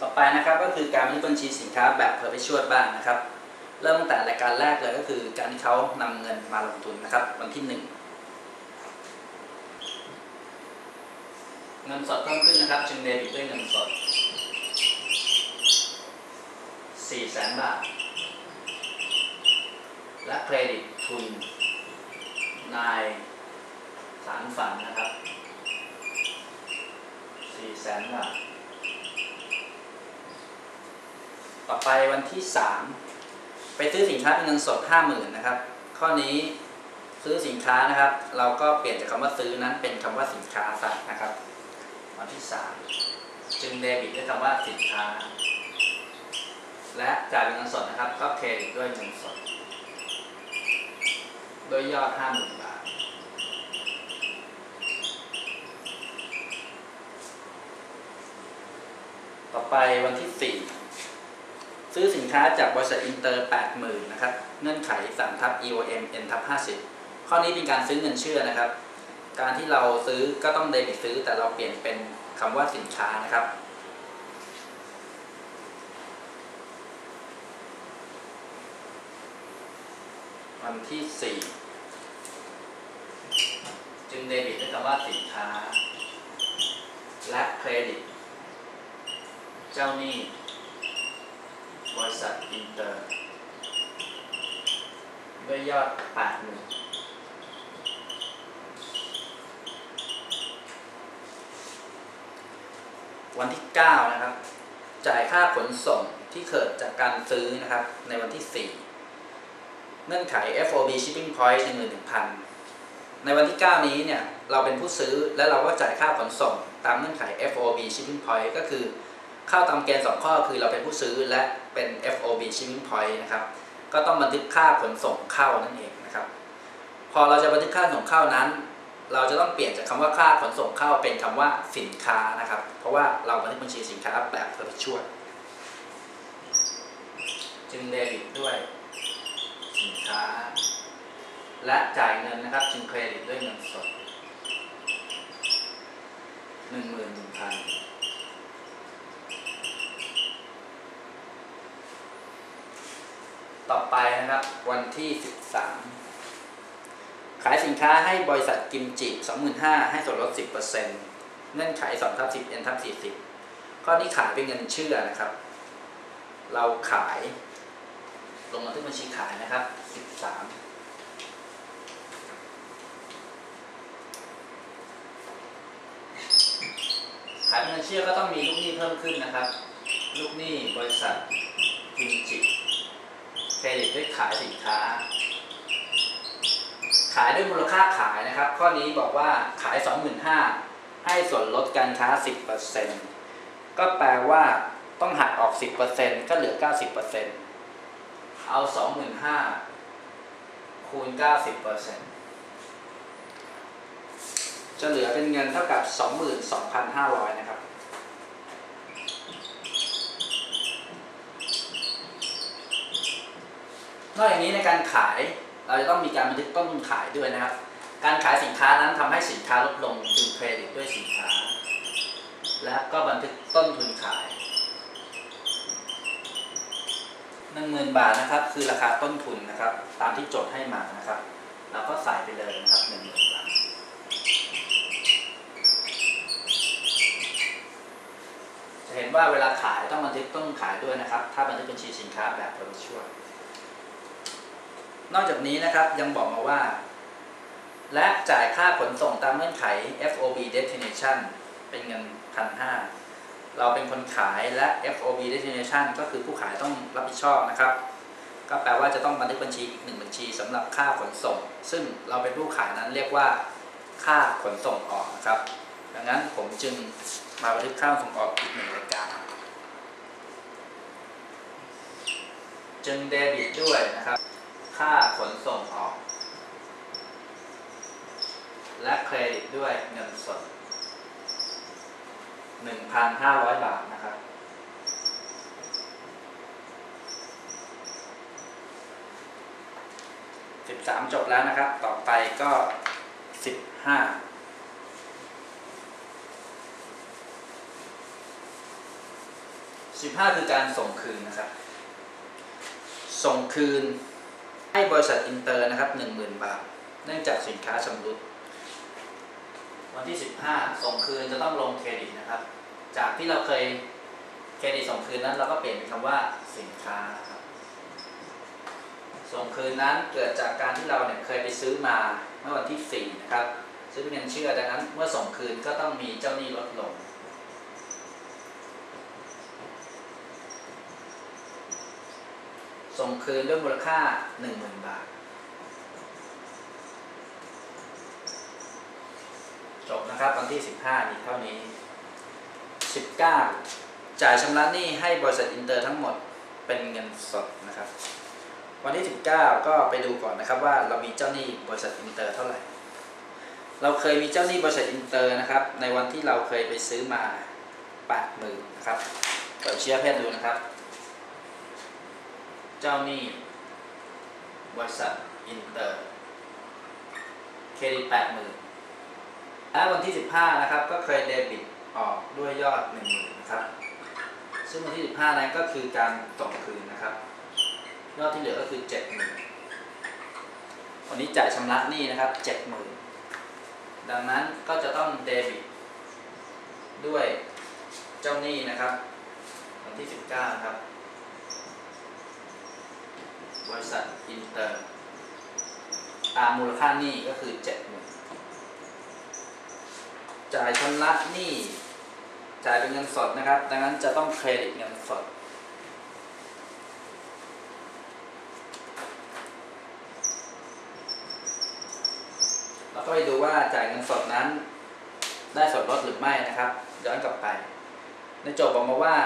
ต่อไปนะครับก็คือการบันทึกบัญชีสินค้าแบบเพอร์ t ชวดบ้างนะครับ เริ่มตั้งแต่รายการแรกเลยก็คือการที่เขานำเงินมาลงทุนนะครับ วันที่หนึ่งเงินสดเพิ่มขึ้นนะครับ จึงเดบิตด้วยเงินสด4แสนบาท และเครดิตทุนนายสารฝันนะครับ4แสนบาท ต่อไปวันที่ 3 ไปซื้อสินค้าเป็นเงินสด 50,000นะครับ ข้อนี้ซื้อสินค้านะครับ เราก็เปลี่ยนจากคำว่าซื้อนั้นเป็นคำว่าสินค้าซะนะครับ วันที่ 3 จึงเดบิตด้วยคำว่าสินค้า และจ่ายเป็นเงินสดนะครับ ก็เครดิตด้วยเงินสดด้วยยอด 50,000 บาทต่อไปวันที่ 4 ซื้อสินค้าจากบริษัทอินเตอร์ 80,000นะครับ เงื่อนไข3ทับ EOM N ทับ50 ข้อนี้เป็นการซื้อเงินเชื่อนะครับ การที่เราซื้อก็ต้องเดบิตซื้อ แต่เราเปลี่ยนเป็นคำว่าสินค้านะครับ วันที่ 4 จึงเดบิตด้วยคำว่าสินค้า และเครดิต เจ้าหนี้ บริษัทอินเตอร์ ด้วยยอด8หมื่นวันที่ 9 นะครับ จ่ายค่าขนส่งที่เกิดจากการซื้อนะครับ ในวันที่ 4 เงื่อนไข FOB Shipping Point 11,000 ในวันที่ 9 นี้เนี่ย เราเป็นผู้ซื้อและเราก็จ่ายค่าขนส่ง ตามเงื่อนไข FOB Shipping Point ก็คือ เข้าตามเกณฑ์สองข้อคือเราเป็นผู้ซื้อและเป็น FOB shipping point นะครับ ก็ต้องบันทึกค่าขนส่งเข้านั่นเองนะครับ พอเราจะบันทึกค่าขนส่งเข้านั้น เราจะต้องเปลี่ยนจากคำว่าค่าขนส่งเข้าเป็นคำว่าสินค้านะครับ เพราะว่าเราบันทึกบัญชีสินค้าแบบเพอร์ชวดจึงเดบิตด้วยสินค้า และจ่ายเงินนะครับ จึงเครดิตด้วยเงินสดหนึ่งหมื่นหนึ่งพัน ต่อไปนะครับ วันที่ 13 ขายสินค้าให้บริษัทกิมจิ25,000ให้ส่วนลด 10%เงื่อนไข2ทับ10 N ทับ40 ข้อนี้ขายเป็นเงินเชื่อนะครับ เราขาย ลงมาที่บัญชีขายนะครับ 13ขายเป็นเงินเชื่อก็ต้องมีลูกหนี้เพิ่มขึ้นนะครับ ลูกหนี้บริษัทกิมจิ เครดิตด้วยขายสินค้า ขายด้วยมูลค่าขายนะครับ ข้อนี้บอกว่าขาย 25,000ให้ส่วนลดการค้า 10%ก็แปลว่าต้องหักออก 10%ก็เหลือ 90%เอา 25,000คูณ 90%จะเหลือเป็นเงินเท่ากับ 22,500 นะครับ นอกจากนี้ในการขายเราจะต้องมีการบันทึกต้นทุนขายด้วยนะครับ การขายสินค้านั้นทำให้สินค้าลดลงจึงเครดิตด้วยสินค้า และก็บันทึกต้นทุนขายหนึ่งหมื่นบาทนะครับ คือราคาต้นทุนนะครับ ตามที่โจทย์ให้มานะครับเราก็ใส่ไปเลยนะครับหนึ่งหมื่นบาทจะเห็นว่าเวลาขายต้องบันทึกต้นทุนขายด้วยนะครับ ถ้าบันทึกบัญชีสินค้าแบบ Perpetual นอกจากนี้นะครับยังบอกมาว่า และจ่ายค่าขนส่งตามเงื่อนไข FOB destination เป็นเงินพันห้าเราเป็นคนขายและ FOB destination ก็คือผู้ขายต้องรับผิดชอบนะครับ ก็แปลว่าจะต้องบันทึกบัญชีอีกหนึ่งบัญชีสำหรับค่าขนส่ง ซึ่งเราเป็นผู้ขายนั้นเรียกว่าค่าขนส่งออกนะครับ ดังนั้นผมจึงมาบันทึกค่าขนส่งออกอีกหนึ่งรายการจึงเดบิตด้วยนะครับ ค่าขนส่งออก และเครดิตด้วยเงินสด 1,500 บาทนะครับ13จบแล้วนะครับ ต่อไปก็15 15คือการส่งคืนนะครับ ส่งคืน ให้บริษัทอินเตอร์นะครับ10,000 บาท เนื่องจากสินค้าชำรุด วันที่ 15 ส่งคืนจะต้องลงเครดิตนะครับ จากที่เราเคยเครดิตส่งคืนนั้น เราก็เปลี่ยนเป็นคำว่าสินค้าครับ ส่งคืนนั้นเกิดจากการที่เราเนี่ยเคยไปซื้อมาเมื่อวันที่ 4 นะครับ ซื้อเป็นเงินเชื่อดังนั้น เมื่อส่งคืนก็ต้องมีเจ้าหนี้ลดลง ส่งคืนด้วยมูลค่า 10,000 บาท จบนะครับวันที่ 15มีเท่านี้ 19 จ่ายชำระหนี้ให้บริษัทอินเตอร์ทั้งหมดเป็นเงินสดนะครับ วันที่ 19 ก็ไปดูก่อนนะครับว่าเรามีเจ้าหนี้บริษัทอินเตอร์เท่าไหร่ เราเคยมีเจ้าหนี้บริษัทอินเตอร์นะครับ ในวันที่เราเคยไปซื้อมา 80,000นะครับเปิดเชียร์เพศดูนะครับ เจ้าหนี้บริษัทอินเตอร์เครดิต80,000และวันที่ 15 นะครับ ก็เคยเดบิตออกด้วยยอด 10,000นะครับ ซึ่งวันที่ 15 นั้นก็คือการส่งคืนนะครับ ยอดที่เหลือก็คือ 70,000 วันนี้จ่ายชำระหนี้นะครับ 70,000 ดังนั้นก็จะต้องเดบิตด้วยเจ้าหนี้นะครับ วันที่ 19 ครับ บริษัทอินเตอร์ตามมูลค่าหนี้ก็คือ70,000จ่ายชำระหนี้จ่ายเป็นเงินสดนะครับ ดังนั้นจะต้องเครดิตเงินสด เราก็ไปดูว่าจ่ายเงินสดนั้น ได้ส่วนลดหรือไม่นะครับ ย้อนกลับไป ในโจทย์บอกมาว่า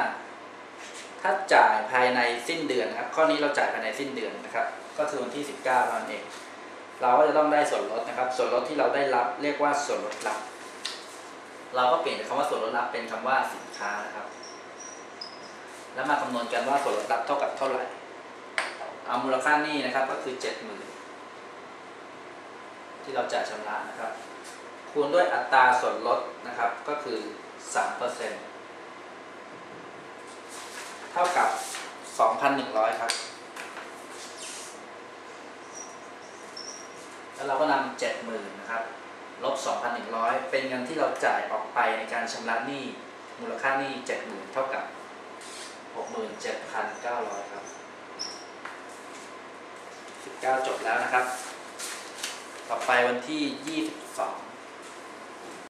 ถ้าจ่ายภายในสิ้นเดือนนะครับ ข้อนี้เราจ่ายภายในสิ้นเดือนนะครับ ก็คือวันที่ 19นั่นเอง เราก็จะต้องได้ส่วนลดนะครับ ส่วนลดที่เราได้รับเรียกว่าส่วนลดลับ เราก็เปลี่ยนจากคำว่าส่วนลดลับเป็นคำว่าสินค้านะครับ แล้วมาคำนวณกันว่าส่วนลดลับเท่ากับเท่าไหร่ เอามูลค่านี้นะครับก็คือเจ็ดหมื่นที่เราจ่ายชำระนะครับ คูณด้วยอัตราส่วนลดนะครับก็คือสามเปอร์เซ็นต์ เท่ากับสองพันหนึ่งร้อยครับ แล้วเราก็นำเจ็ดหมื่นนะครับ ลบ 2,100 เป็นเงินที่เราจ่ายออกไปในการชำระหนี้ มูลค่าหนี้ 70,000 เท่ากับ 67,900 ครับ19จบแล้วนะครับ ต่อไปวันที่ 22